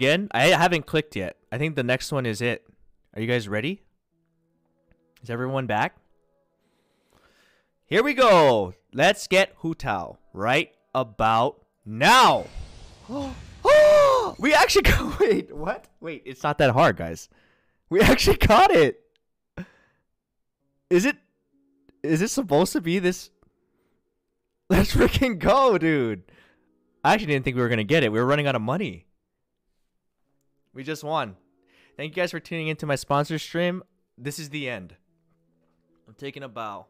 again. I haven't clicked yet. I think the next one is it. Are you guys ready? Is everyone back? Here we go. Let's get Hu Tao right about now. we actually got wait, what? Wait, it's not that hard, guys. We actually got it. Is it is it supposed to be this Let's freaking go, dude. I actually didn't think we were gonna get it. We were running out of money. We just won. Thank you guys for tuning into my sponsor stream. This is the end. I'm taking a bow.